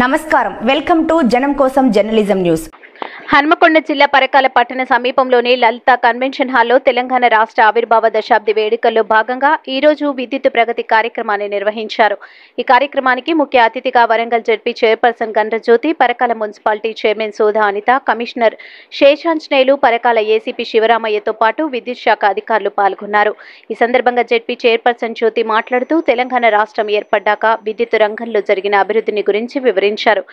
నమస్కారం. Welcome to జనం కోసం జర్నలిజం న్యూస్. హన్మకొండ జిల్లా పరకాల పట్టణ సమీపంలోని లలిత కన్వెన్షన్ హాల్లో తెలంగాణ రాష్ట్ర ఆవిర్భావ దశాబ్ది వేడుకల్లో భాగంగా ఈ రోజు విద్యుత్ ప్రగతి కార్యక్రమాన్ని నిర్వహించారు. ఈ కార్యక్రమానికి ముఖ్య అతిథిగా Warangal ZP chairperson Gandra Jyothi Parakala municipality chairman Sodha Anitha commissioner Seshanjaneyulu Parakala ACP శివరామయ్యతో పాటు విద్యుత్ శాఖ అధికారులు పాల్గొన్నారు. ఈ సందర్భంగా జడ్పీ చైర్పర్సన్ జ్యోతి మాట్లాడుతూ తెలంగాణ రాష్ట్రం ఏర్పడ్డాక విద్యుత్ రంగంలో జరిగిన అభివృద్ధిని గురించి వివరించారు.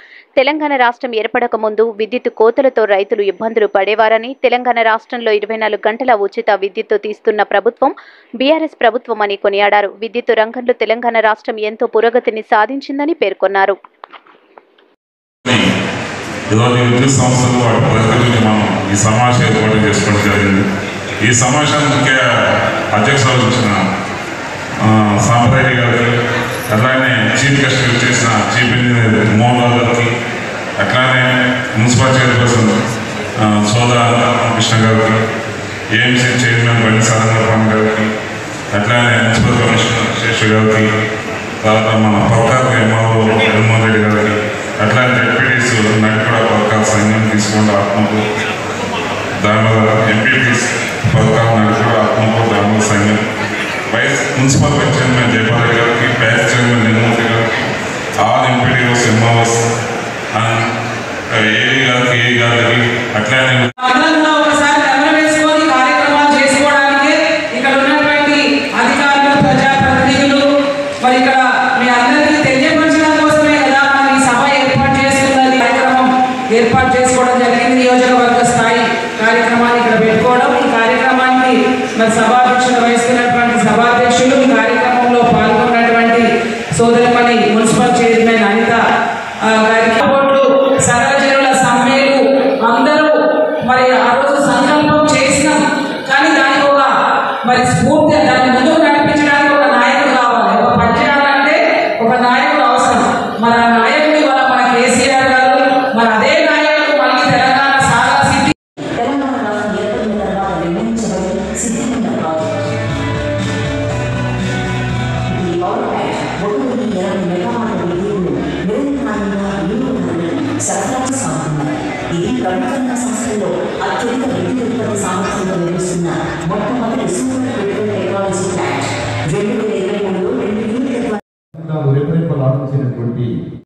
తెలంగాణ రాష్ట్రం ఏర్పడక ముందు విద్యుత్ కోతలతో రైతులు ఇబ్బందులు పడేవారని తెలంగాణ రాష్ట్రంలో ఇరవై నాలుగు గంటల ఉచిత విద్యుత్తు తీస్తున్న ప్రభుత్వం బీఆర్ఎస్ ప్రభుత్వం అని కొనియాడారు. విద్యుత్తు రంగంలో తెలంగాణ రాష్ట్రం ఎంతో పురోగతిని సాధించిందని పేర్కొన్నారు. ఈ సమావేశానికి అధ్యక్షులు వచ్చిన సాంప్రదాయ గారికి అట్లానే చీఫ్ గెస్ట్ చేసిన చీఫ్ ఇంజనీర్ మోహన్ గారికి అట్లానే మున్సిపల్ చైర్పర్సన్ సోదా కృష్ణ గారికి ఏఎంసీ చైర్మన్ బండి సారంగరామ్ గారికి అట్లానే మున్సిపల్ కమిషనర్ శేషు గారికి తర్వాత మన పక్కాకు ఎంఆర్ఓ జగన్మోహన్ రెడ్డి గారికి అట్లానే డిప్యూటీస్ నడిపడ పక్కా సంఘం తీసుకుంటూ ఆత్మకు దానివల్ల ఎంపీటీస్ పక్కా నడిపడ ఆత్మకు దానివల్ల సంఘం. Vice municipal vice chairman Jayapal గారికి వైస్ చైర్మన్ మనం ఈ సభ ఏర్పాటు కార్యక్రమం ఏర్పాటు చేసుకోవడం జరిగింది. నియోజకవర్గ స్థాయి కార్యక్రమాన్ని ఇక్కడ పెట్టుకోవడం ఈ కార్యక్రమానికి మరి సభాధ్యక్షులు వహిస్తున్నటువంటి సభాధ్యక్షులు ఈ కార్యక్రమంలో పాల్గొన్నటువంటి సోదరిమణి మున్సిపల్ ద్వారా రేపు రేపు ఆలోచించినటువంటి